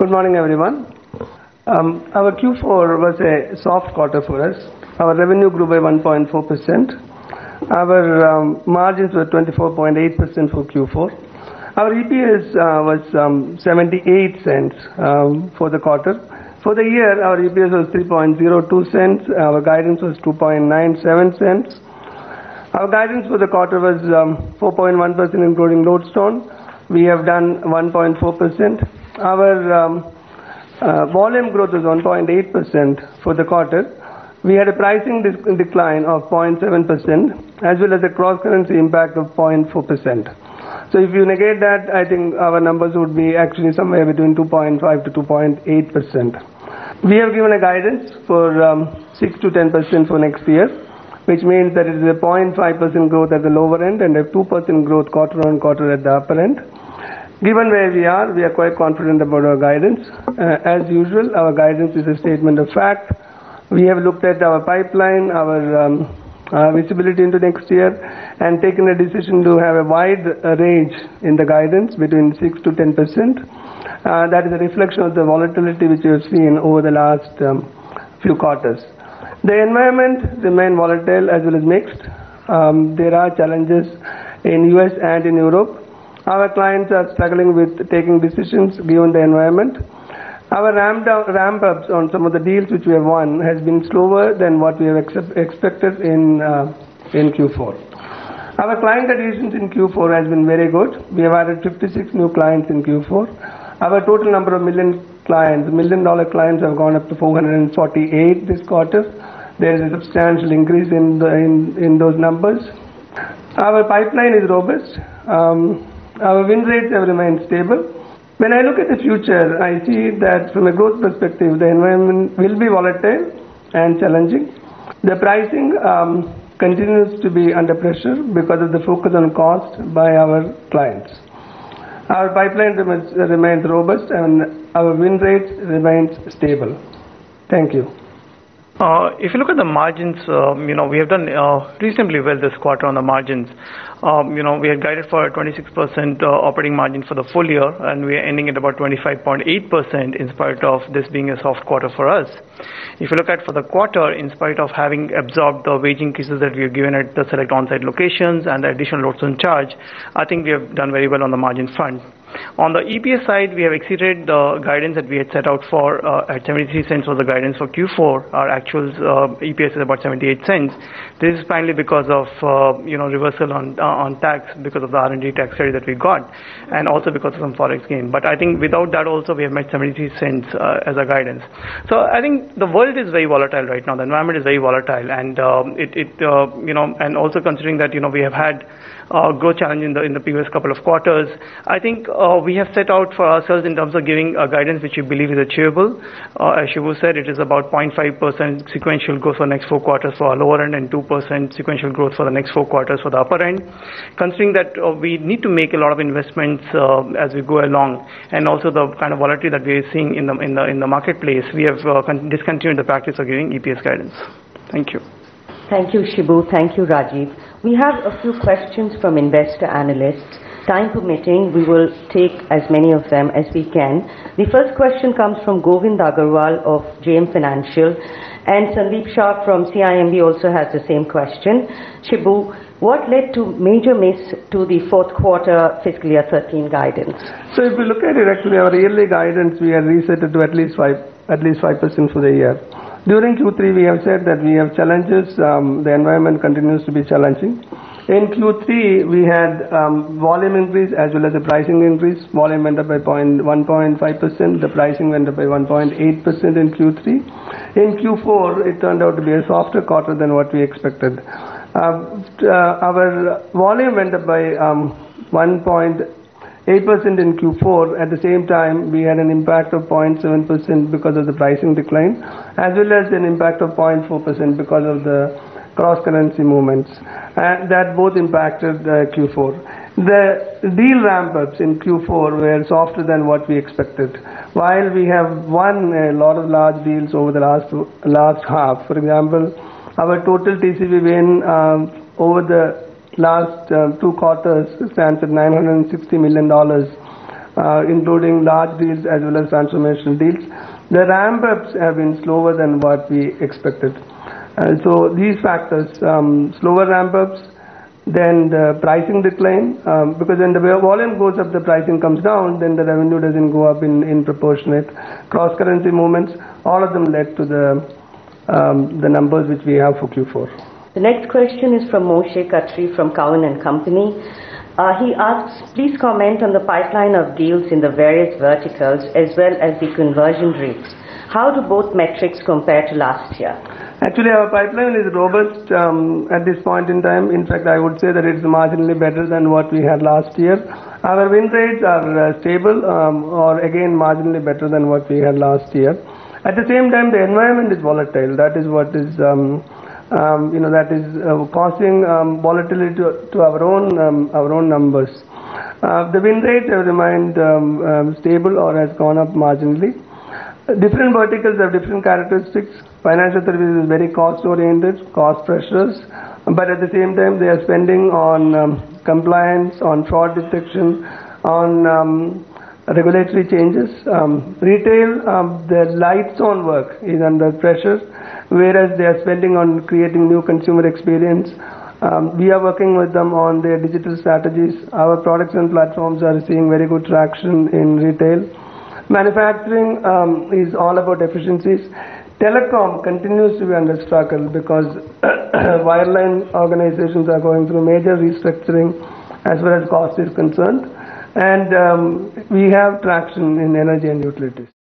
Good morning, everyone. Um, our Q4 was a soft quarter for us. Our revenue grew by 1.4%. Our um, margins were 24.8% for Q4. Our EPS uh, was um, $0.78 for the quarter. For the year, our EPS was 3.02 cents. Our guidance was 2.97 cents. Our guidance for the quarter was 4.1%, including Lodestone. We have done 1.4%. Our um, uh, volume growth was 1.8% for the quarter. We had a pricing decline of 0.7%, as well as a cross-currency impact of 0.4%. So if you negate that, I think our numbers would be actually somewhere between 2.5%-2.8%. We have given a guidance for um, 6%-10% for next year, which means that it is a 0.5% growth at the lower end and a 2% growth quarter-on-quarter at the upper end. Given where we are, we are quite confident about our guidance. Uh, as usual, our guidance is a statement of fact. We have looked at our pipeline, our um, visibility into next year, and taken a decision to have a wide uh, range in the guidance between 6%-10%. Uh, that is a reflection of the volatility which we have seen over the last um, few quarters. The environment remain volatile as well as mixed. Um, there are challenges in U.S. and in Europe. Our clients are struggling with taking decisions given the environment. Our ramp-ups on some of the deals which we have won has been slower than what we have expected in uh, in Q4. Our client additions in Q4 has been very good. We have added 56 new clients in Q4. Our total number of million-dollar clients have gone up to 448 this quarter. There is a substantial increase in those numbers. Our pipeline is robust. Um, Our win rates have remained stable. When I look at the future, I see that from a growth perspective, the environment will be volatile and challenging. The pricing um, continues to be under pressure because of the focus on cost by our clients. Our pipeline remains robust, and our win rates remains stable. Thank you. Uh, if you look at the margins, um, you know, we have done uh, reasonably well this quarter on the margins. Um, you know, we had guided for a 26% uh, operating margin for the full year, and we are ending at about 25.8% in spite of this being a soft quarter for us. If you look at for the quarter, in spite of having absorbed the wage increases that we have given at the select on-site locations and the additional Lodestone charge, I think we have done very well on the margin front. On the EPS side, we have exceeded the guidance that we had set out for uh, at $0.73 was the guidance for Q4. Our actual uh, EPS is about $0.78. This is primarily because of uh, you know reversal on uh, on tax because of the R&D tax credit that we got, and also because of some Forex gain. But I think without that also, we have met $0.73 as a guidance. So I think the world is very volatile right now. The environment is very volatile, and um, it it you know and also considering that you know we have had growth challenge in the in the previous couple of quarters. I think uh, we have set out for ourselves in terms of giving a guidance which we believe is achievable. Uh, as Shibu said, it is about 0.5% sequential growth for next four quarters for our lower end and 2% sequential growth for the next four quarters for the upper end. Considering that uh, we need to make a lot of investments as we go along, and also the kind of volatility that we are seeing in the in the, in the marketplace, we have discontinued the practice of giving EPS guidance. Thank you. Thank you, Shibu. Thank you, Rajeev. We have a few questions from investor analysts. Time permitting, we will take as many of them as we can. The first question comes from Govind Agarwal of JM Financial, and Sandeep Shah from CIMB also has the same question. Shibu, what led to major miss to the fourth quarter fiscal year 2013 guidance? So if you look at it, actually, our yearly guidance, we have reset it to at least 5% for the year. During Q3, we have said that we have challenges. Um, the environment continues to be challenging. In Q3, we had um, volume increase as well as a pricing increase. Volume went up by 1.5%. The pricing went up by 1.8% in Q3. In Q4, it turned out to be a softer quarter than what we expected. Uh, uh, our volume went up by um, 1.8% in Q4. At the same time, we had an impact of 0.7% because of the pricing decline, as well as an impact of 0.4% because of the cross-currency movements. And that both impacted uh, Q4. The deal ramp-ups in Q4 were softer than what we expected. While we have won a lot of large deals over the last last half, for example, our total TCV win uh, over the last two quarters stands at $960 million. uh, including large deals as well as transformational deals. The ramp-ups have been slower than what we expected. So these factors, um, slower ramp-ups, then the pricing decline, um, because when the volume goes up, the pricing comes down, then the revenue doesn't go up in, in proportionate. Cross-currency movements, all of them led to the, um, the numbers which we have for Q4. The next question is from Moshe Katri from Cowen and Company. Uh, he asks, please comment on the pipeline of deals in the various verticals as well as the conversion rates. How do both metrics compare to last year? Actually, our pipeline is robust um, at this point in time. In fact, I would say that it's marginally better than what we had last year. Our win rates are uh, stable um, or again marginally better than what we had last year. At the same time, the environment is volatile. That is what is, um, you know, that is uh, causing um, volatility to, to, our own um, our own numbers. Uh, the win rate has remained um, um, stable or has gone up marginally. Different verticals have different characteristics. Financial services is very cost oriented, cost pressures, but at the same time they are spending on um, compliance, on fraud detection, on regulatory changes. Um, retail, um, the lights on work is under pressure, whereas they are spending on creating new consumer experience. Um, we are working with them on their digital strategies. Our products and platforms are seeing very good traction in retail. Manufacturing um, is all about efficiencies. Telecom continues to be under struggle because wireline organizations are going through major restructuring as far as cost is concerned. And um, we have traction in energy and utilities.